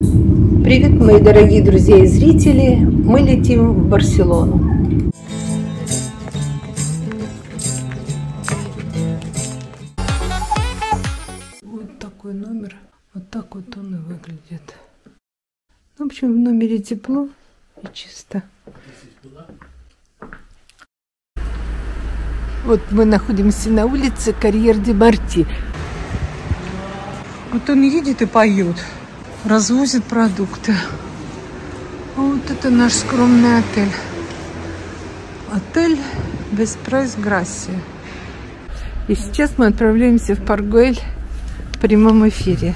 Привет, мои дорогие друзья и зрители! Мы летим в Барселону. Вот такой номер. Вот так вот он и выглядит. В общем, в номере тепло и чисто. Вот мы находимся на улице Карьер де Марти. Вот он едет и поет, развозит продукты. А вот это наш скромный отель. Отель без прайс Грасси. И сейчас мы отправляемся в Паргуэль в прямом эфире.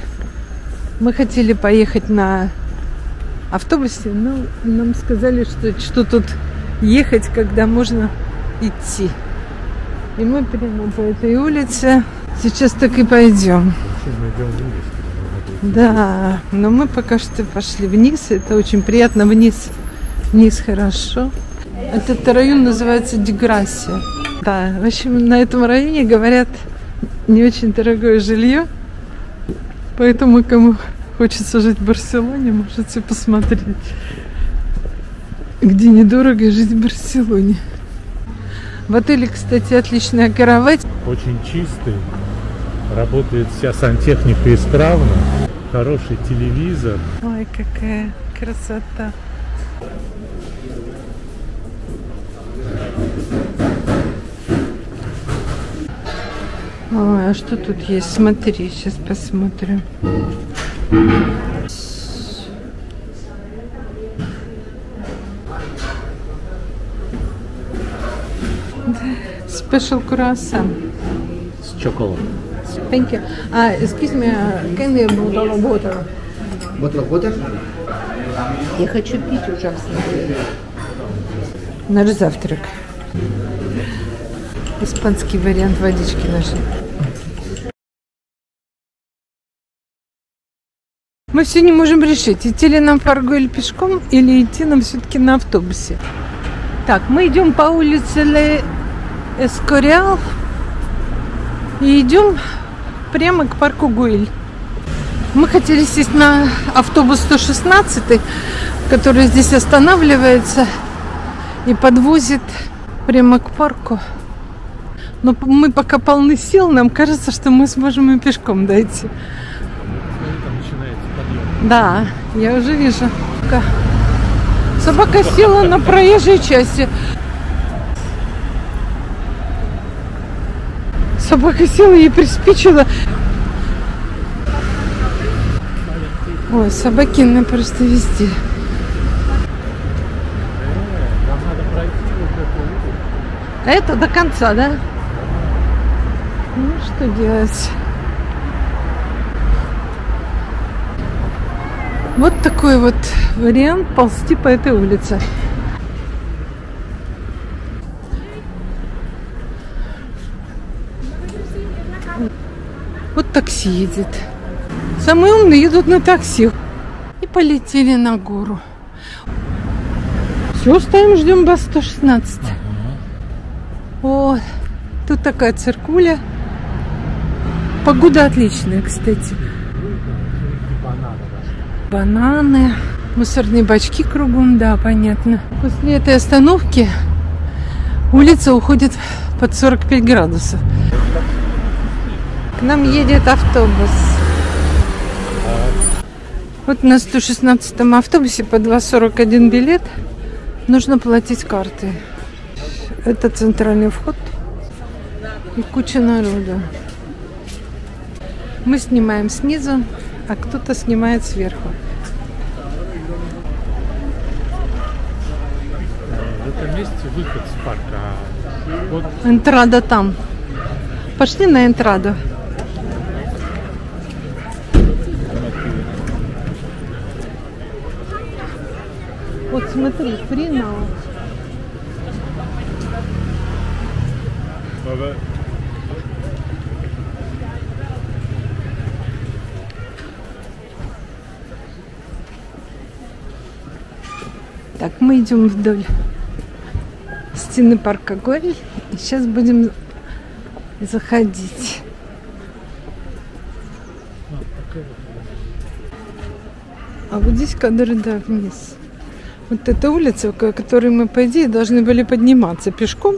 Мы хотели поехать на автобусе, но нам сказали, что, что тут ехать, когда можно идти. И мы прямо по этой улице сейчас так и пойдем. Да, но мы пока что пошли вниз. Это очень приятно. Вниз, вниз хорошо. Этот район называется Деграссия. Да, в общем, на этом районе, говорят, не очень дорогое жилье. Поэтому, кому хочется жить в Барселоне, можете посмотреть, где недорого жить в Барселоне. В отеле, кстати, отличная кровать. Очень чистый. Работает вся сантехника исправно. Хороший телевизор. Ой, какая красота. Ой, а что тут есть? Смотри, сейчас посмотрим. Special croissant. С чоколом. Thank you. Uh, excuse me, uh, can you bottle of water? Bottle of water? Я хочу пить ужасно. Наш завтрак. Испанский вариант водички нашей. Мы все не можем решить, идти ли нам в Фарго пешком, или идти нам все-таки на автобусе. Так, мы идем по улице Ле Эскориал и идем прямо к парку Гуэль. Мы хотели сесть на автобус 116, который здесь останавливается и подвозит прямо к парку. Но мы пока полны сил, нам кажется, что мы сможем и пешком дойти. Да, я уже вижу. Собака села на проезжей части. Собака села и приспичила. Ой, собакины просто везде. А это до конца, да? Ну, что делать? Вот такой вот вариант ползти по этой улице. Такси едет. Самые умные едут на такси. И полетели на гору. Все, стоим, ждем бас 116. Вот. Тут такая циркуля. Погода отличная, кстати. Бананы, мусорные бачки кругом, да, понятно. После этой остановки улица уходит под 45 градусов. К нам едет автобус. Вот на 116 автобусе по 2,41 билет нужно платить картой. Это центральный вход и куча народа. Мы снимаем снизу, а кто-то снимает сверху. В этом месте выход с парка. А Вот Энтрада там. Пошли на Энтраду. Смотри, now. Так, мы идем вдоль стены парка Горель. И сейчас будем заходить. А вот здесь кадры, да, вниз. Вот эта улица, по которой мы, по идее, должны были подниматься пешком,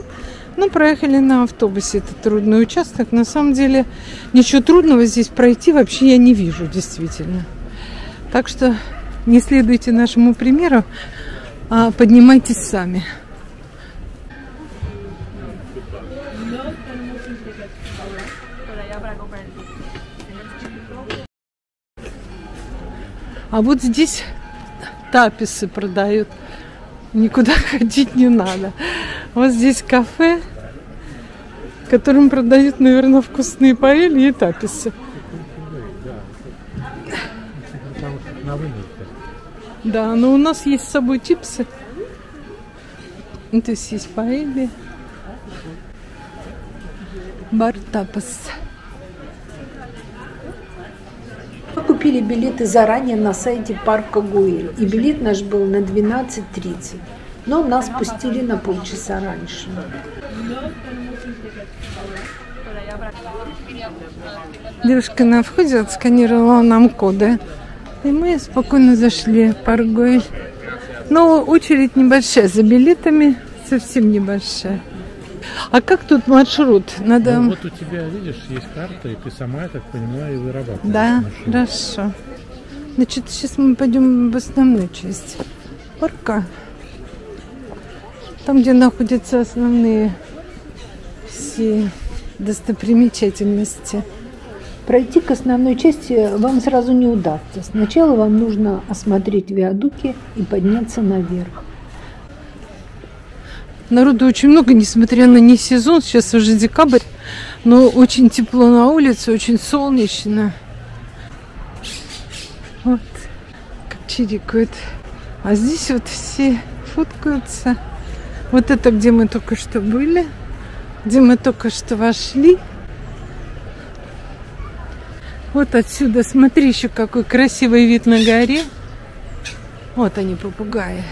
но проехали на автобусе. Это трудный участок. На самом деле ничего трудного здесь пройти вообще я не вижу, действительно. Так что не следуйте нашему примеру, а поднимайтесь сами. А вот здесь таписы продают. Никуда ходить не надо. Вот здесь кафе, в котором продают, наверное, вкусные паэли и таписы. Да, но у нас есть с собой чипсы. То есть есть паэли. Бар тапас. Мы купили билеты заранее на сайте парка Гуэль, и билет наш был на 12.30, но нас пустили на полчаса раньше. Девушка на входе отсканировала нам коды. И мы спокойно зашли в парк Гуэль. Но очередь небольшая за билетами, совсем небольшая. А как тут маршрут? Надо... Ну, вот у тебя, видишь, есть карта, и ты сама, я так понимаю, и вырабатываешь. Да, маршрут. хорошо. Значит, сейчас мы пойдем в основную часть парка. Там, где находятся основные все достопримечательности. Пройти к основной части вам сразу не удастся. Сначала вам нужно осмотреть виадуки и подняться наверх. Народу очень много, несмотря на не сезон, сейчас уже декабрь, но очень тепло на улице, очень солнечно. Вот, как чирикают. А здесь вот все фоткаются. Вот это, где мы только что были, где мы только что вошли. Вот отсюда, смотри, еще какой красивый вид на горе. Вот они, попугаи.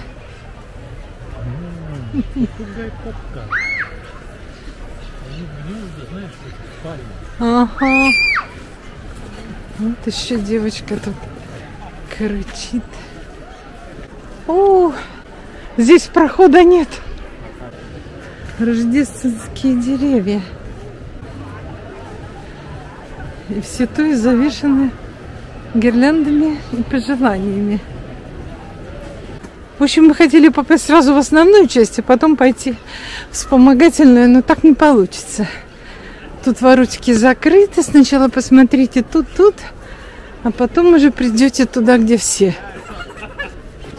Попугай попка. Они гнезда, знаешь, в пальмах. Ага. Вот еще девочка тут кричит. О, здесь прохода нет. Рождественские деревья. И все то и завешены гирляндами и пожеланиями. В общем, мы хотели попасть сразу в основную часть, а потом пойти в вспомогательную, но так не получится. Тут воротики закрыты. Сначала посмотрите тут, тут, а потом уже придете туда, где все.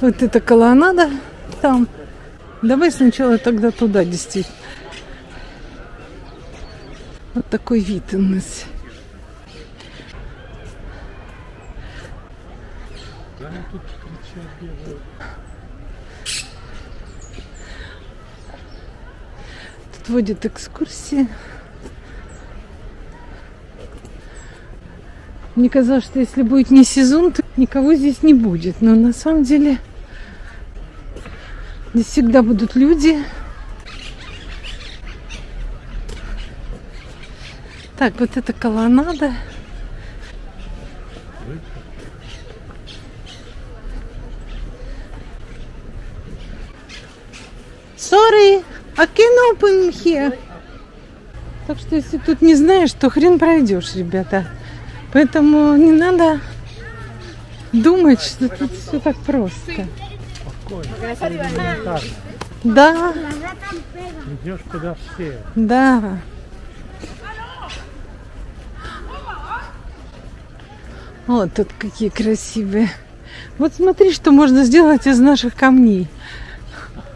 Вот это колоннада там. Давай сначала тогда туда, действительно. Вот такой вид у нас. Да, они тут кричат, бегают. Тут водят экскурсии. Мне казалось, что если будет не сезон, то никого здесь не будет. Но на самом деле здесь всегда будут люди. Так, вот это колоннада. I can open here. Так что если тут не знаешь, то хрен пройдешь, ребята. Поэтому не надо думать, что тут все так просто. Да, Идешь куда все. да. Вот тут какие красивые. Вот смотри, что можно сделать из наших камней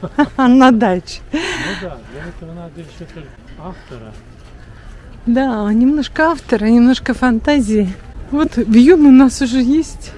на даче. Да, для этого надо еще только автора. Да, немножко автора, немножко фантазии. Вот бьюн у нас уже есть.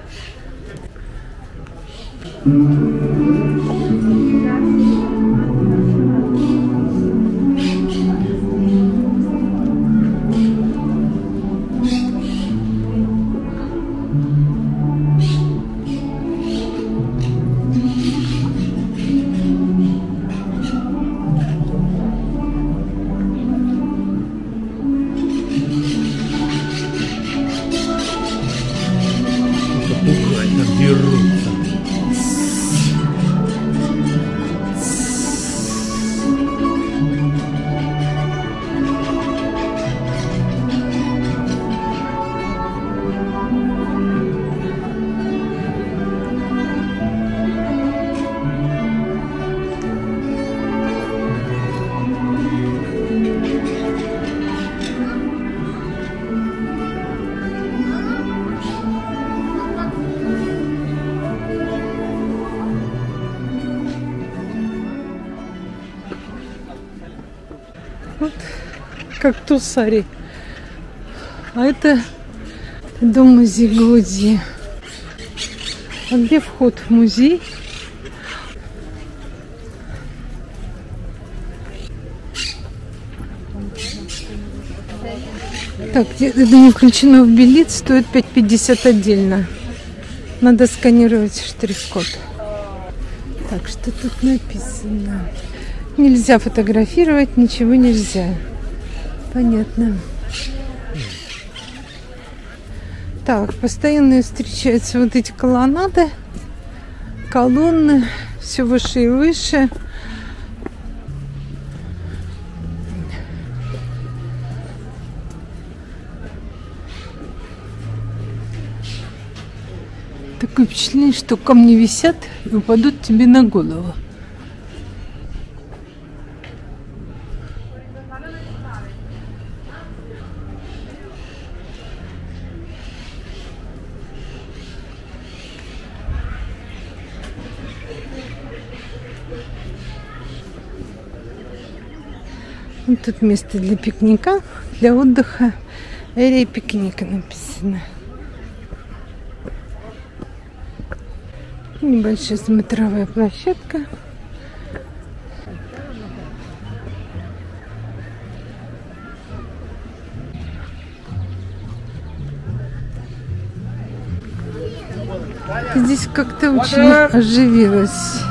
Как тусари. А это дом музей Годи. А где вход в музей? Так, это не включено в билет, стоит 5,50 отдельно. Надо сканировать штрих-код. Так, что тут написано? Нельзя фотографировать, ничего нельзя. Понятно. Так, постоянно встречаются вот эти колоннады, колонны, все выше и выше. Такое впечатление, что камни висят и упадут тебе на голову. Тут место для пикника, для отдыха. Эрия пикника написано. Небольшая смотровая площадка. Здесь как-то очень оживилось.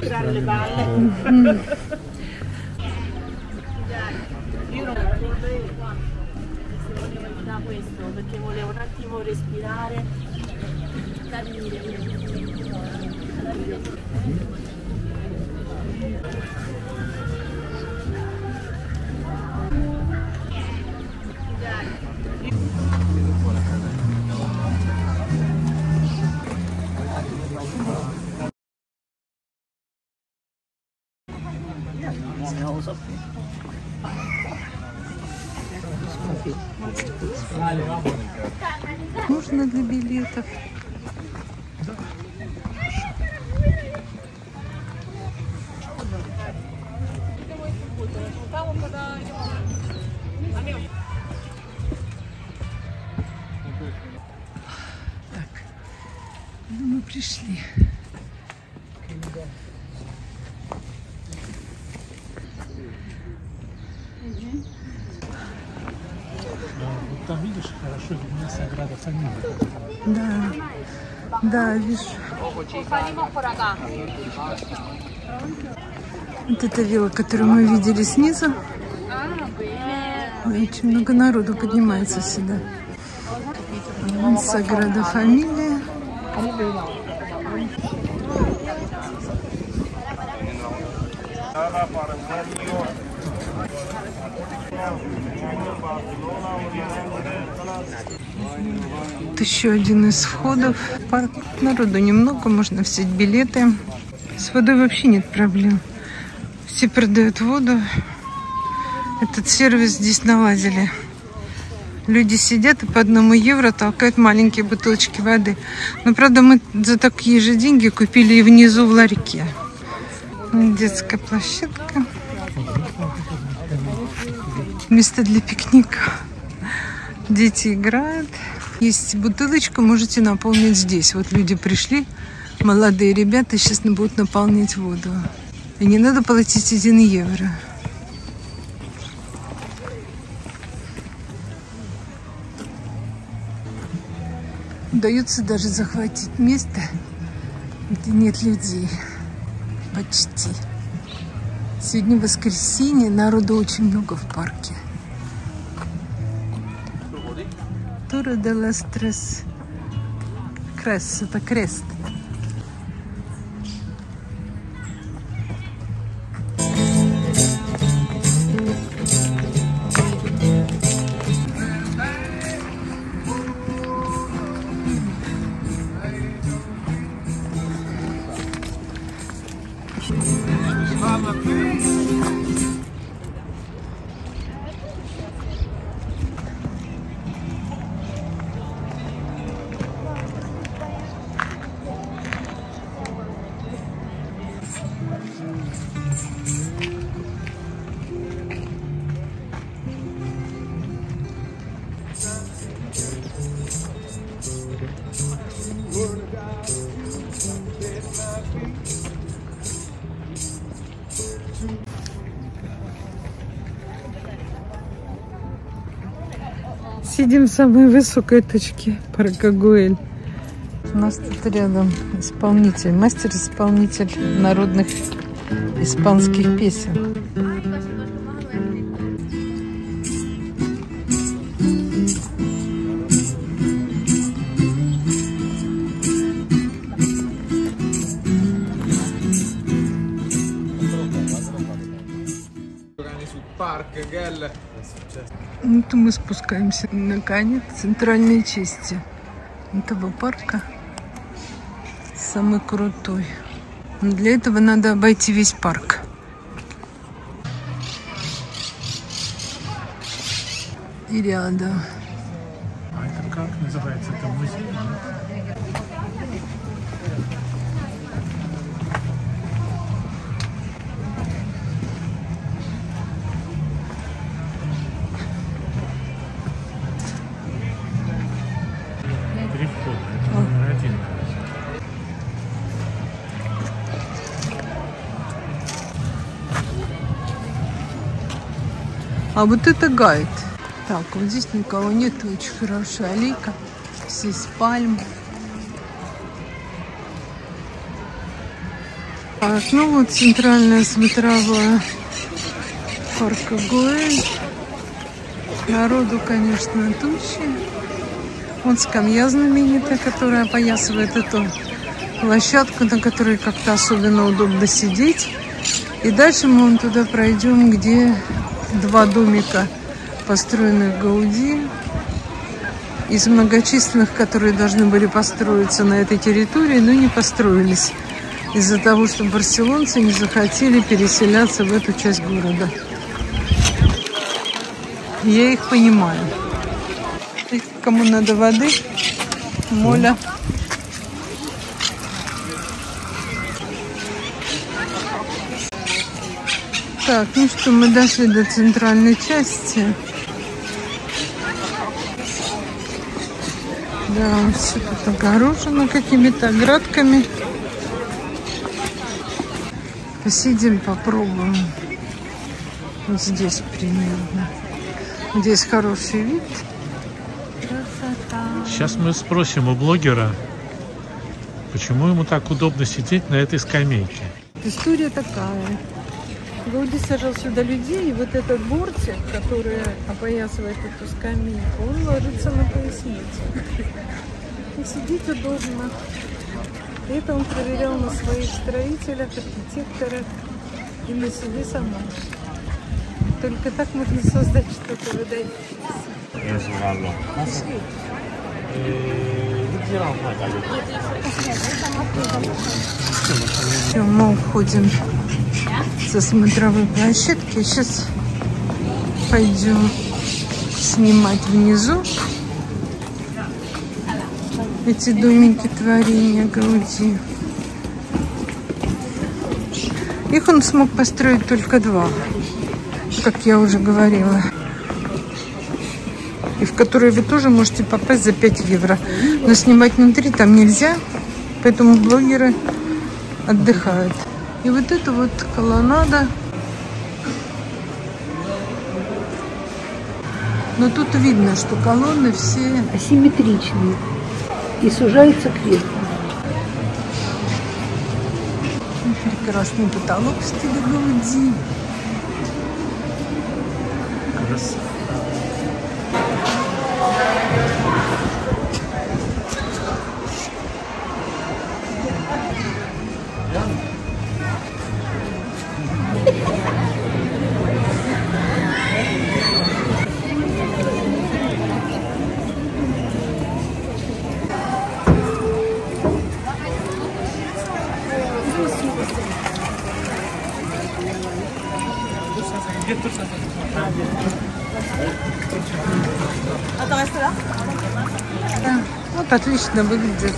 Tirare le balle. Io non volevo evitare questo perché volevo un attimo respirare, capire. capire. Можно для билетов. Так, ну мы пришли. Вот там видишь, хорошо видна Саграда Фамилия. Да, да, вижу. Вот эта вилла, которую мы видели снизу. Очень много народу поднимается сюда. Саграда Фамилия. Вот еще один из входов. Парк народу немного, можно взять билеты. С водой вообще нет проблем. Все продают воду. Этот сервис здесь наладили. Люди сидят и по одному евро толкают маленькие бутылочки воды. Но, правда, мы за такие же деньги купили и внизу в ларьке. Детская площадка. Место для пикника. Дети играют. Есть бутылочка, можете наполнить здесь. Вот люди пришли, молодые ребята, сейчас будут наполнять воду. И не надо платить 1 евро. Удается даже захватить место, где нет людей. Почти. Сегодня воскресенье, народу очень много в парке. Arturo de las Tres Crestas. Сидим в самой высокой точке парка Гуэль. У нас тут рядом исполнитель, мастер-исполнитель народных испанских песен. Мы спускаемся наконец в центральной части этого парка. Самый крутой. Но для этого надо обойти весь парк. И рядом. А это как называется? Это музей? Вот это гайд. Так, вот здесь никого нет, очень хорошая аллейка. Здесь пальмы. Так, ну вот центральная смотровая парка Гуэль. Народу, конечно, тучи. Вот скамья знаменитая, которая опоясывает эту площадку, на которой как-то особенно удобно сидеть. И дальше мы вон туда пройдем, где два домика, построенных Гауди, из многочисленных, которые должны были построиться на этой территории, но не построились из-за того, что барселонцы не захотели переселяться в эту часть города. Я их понимаю. Кому надо воды, моля. Так, ну что, мы дошли до центральной части. Да, все тут огорожено какими-то оградками. Посидим, попробуем. Вот здесь примерно. Здесь хороший вид. Красота. Сейчас мы спросим у блогера, почему ему так удобно сидеть на этой скамейке. История такая. Гауди сажал сюда людей, и вот этот бортик, который опоясывает эту скамейку, он ложится на поясницу. И сидеть удобно. Это он проверял на своих строителях, архитекторах и на себе самом. Только так можно создать что-то выдающееся. Пошли. Все, мы уходим со смотровой площадки. Сейчас пойдем снимать внизу эти домики творения Гауди. Их он смог построить только два, как я уже говорила. И в которые вы тоже можете попасть за 5 евро. Но снимать внутри там нельзя, поэтому блогеры отдыхают. И вот это вот колоннада. Но тут видно, что колонны все Асимметричные и сужаются кверху. прекрасный потолок в стиле Гауди. Отлично выглядит.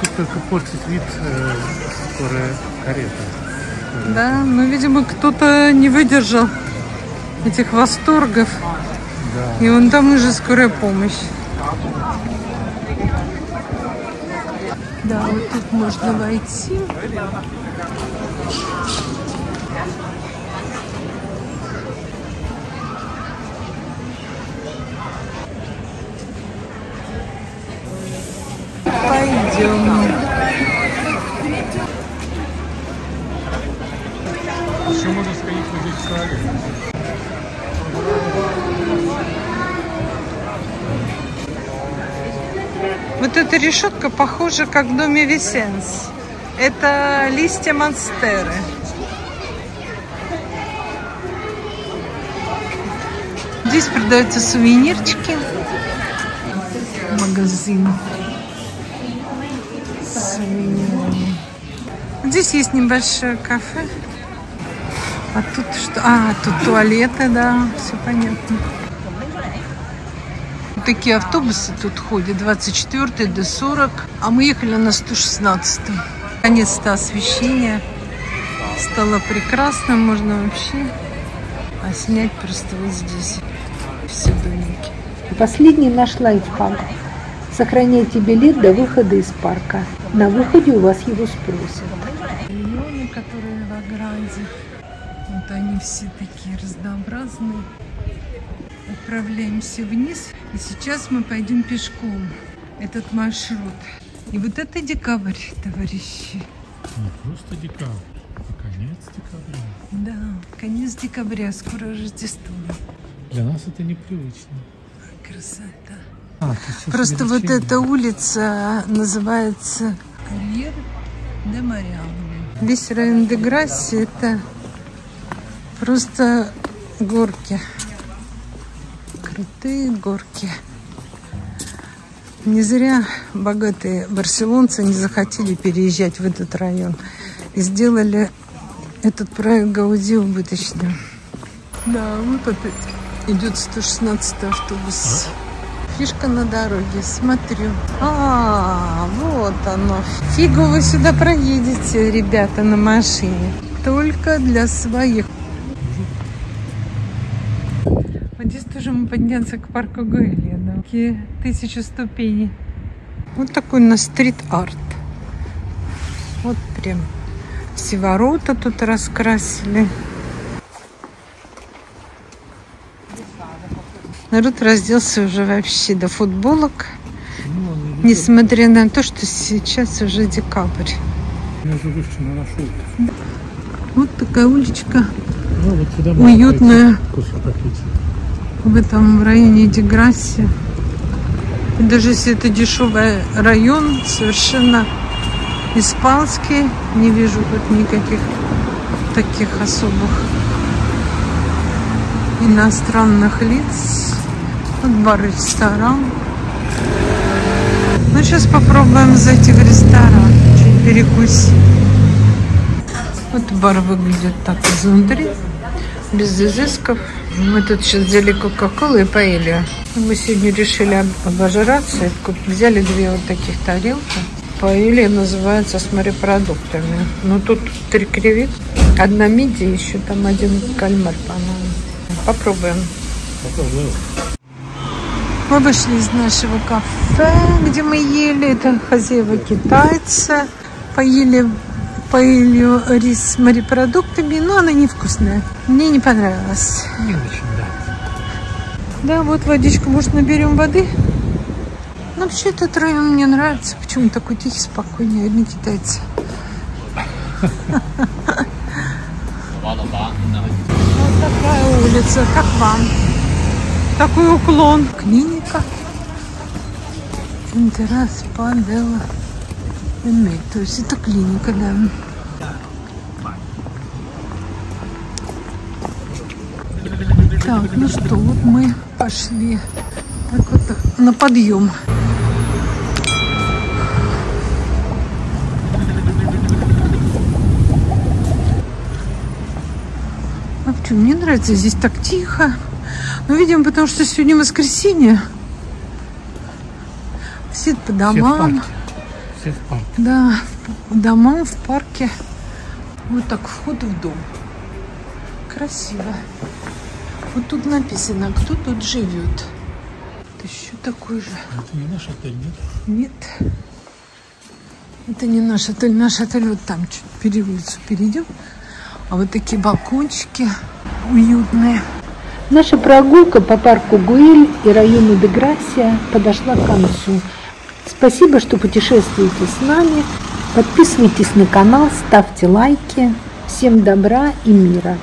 Тут только портит вид э, скорая карета. Да, но, видимо, кто-то не выдержал этих восторгов. Да. И он там уже скорая помощь. Да, вот тут можно войти. Пойдем. Еще можно сходить вот эта решетка похожа, как в доме Висенс. Это листья монстеры. Здесь продаются сувенирчики. Магазин. сувенирами. Здесь есть небольшое кафе. А тут что? А, тут туалеты, да, все понятно. Такие автобусы тут ходят, 24 до 40, а мы ехали на 116. Наконец-то освещение стало прекрасно, можно вообще а снять просто вот здесь все домики. Последний наш лайфхак. Сохраняйте билет до выхода из парка. На выходе у вас его спросят. Миллионы, которые в ограде. Вот они все такие разнообразные. Отправляемся вниз. И сейчас мы пойдем пешком этот маршрут. И вот это декабрь, товарищи. Не просто декабрь, а конец декабря. Да, конец декабря, скоро Рождество. Для нас это непривычно. Красота. А, Просто вот эта улица называется Карьер де Мариамне. Весь район де Грасси это просто горки. Крутые горки. Не зря богатые барселонцы не захотели переезжать в этот район. И сделали этот проект Гауди убыточным. Да, вот опять идет 116 автобус. Фишка на дороге, смотрю. А, вот оно. Фигу вы сюда проедете, ребята, на машине. Только для своих. Вот здесь тоже мы подняться к парку. Такие тысячу ступеней. Вот такой у нас стрит-арт. Вот прям все ворота тут раскрасили. Народ разделся уже вообще до футболок, несмотря на то, что сейчас уже декабрь. На. Вот такая уличка Ну, вот сюда можно Уютная. пойти. В этом районе Деграсси. И даже если это дешевый район, совершенно испанский, не вижу тут никаких таких особых иностранных лиц. Вот бар ресторан. Ну, сейчас попробуем зайти в ресторан, чуть перекусить. Вот бар выглядит так изнутри. без изысков. Мы тут сейчас взяли Кока-Колу и поели. Мы сегодня решили об- обожраться. Взяли две вот таких тарелки. Поели, называется, с морепродуктами. Ну, тут три креветки, одна мидия, еще там один кальмар, по-моему. Попробуем. Мы вышли из нашего кафе, где мы ели. Это хозяева китайцы. Поели, поели рис с морепродуктами, но она невкусная. Мне не понравилось. Не очень, да. Да, вот водичку, может, наберем воды? Ну, вообще этот район мне нравится. Почему такой тихий, спокойный, одни китайцы. Вот такая улица, как вам? Такой уклон. Клиника. Интерес Падела. То есть это клиника, да. Так, ну что, вот мы пошли так вот на подъем. А почему? Мне нравится здесь так тихо. Ну, видимо, потому что сегодня воскресенье. Все по Все домам. парке. Все в парке. Да, по домам в парке. Вот так вход в дом. Красиво. Вот тут написано, кто тут живет. Это еще такой же. Это не наш отель, нет? Нет. Это не наш отель. Наш отель вот там чуть пере улицу перейдем. А вот такие балкончики уютные. Наша прогулка по парку Гуэль и району Деграсия подошла к концу. Спасибо, что путешествуете с нами. Подписывайтесь на канал, ставьте лайки. Всем добра и мира.